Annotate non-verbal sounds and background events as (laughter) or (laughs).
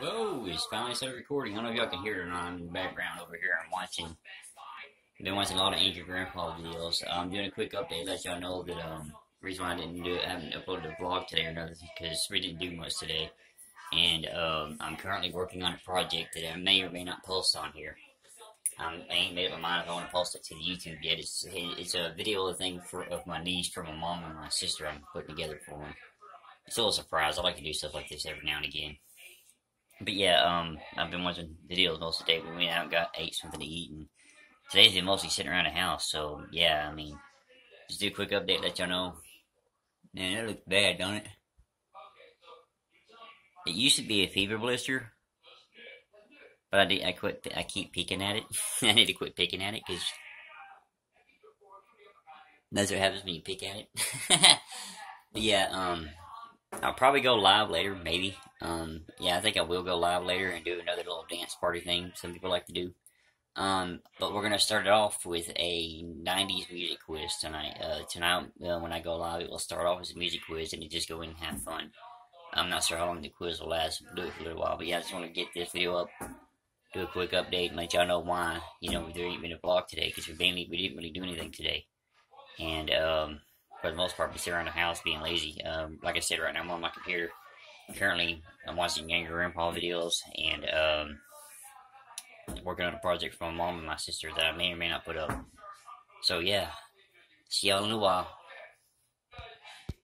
Whoa, it's finally started recording. I don't know if y'all can hear it or not. In the background over here. I'm watching. I've been watching a lot of Angry Grandpa videos. I'm doing a quick update, let y'all know that um reason why I didn't do it, I haven't uploaded a vlog today or nothing because we didn't do much today. And um, I'm currently working on a project that I may or may not post on here. Um, I ain't made up my mind if I want to post it to YouTube yet. It's it's a video thing for of my niece from my mom and my sister I'm putting together for them. It's a little surprise. I like to do stuff like this every now and again. But yeah, um, I've been watching videos most of the day. We went got ate something to eat, and today's been mostly sitting around the house. So yeah, I mean, just do a quick update, let y'all know. Man, that looks bad, don't it? It used to be a fever blister, but I did, I quit. I keep peeking at it. (laughs) I need to quit picking at it because that's what happens when you pick at it. (laughs) yeah, um, I'll probably go live later, maybe. Um, yeah, I think I will go live later and do another little dance party thing some people like to do. Um, but we're gonna start it off with a '90s music quiz tonight. Uh, tonight, uh, when I go live, it will start off as a music quiz, and you just go in and have fun. I'm not sure how long the quiz will last. Do it for a little while, but yeah, I just want to get this video up, do a quick update, and let y'all know why you know there ain't been a vlog today because we mainly we didn't really do anything today, and um, for the most part, we sit around the house being lazy. Um, like I said, right now I'm on my computer. Currently, I'm watching Angry Grandpa videos and um, working on a project for my mom and my sister that I may or may not put up. So yeah, see y'all in a while.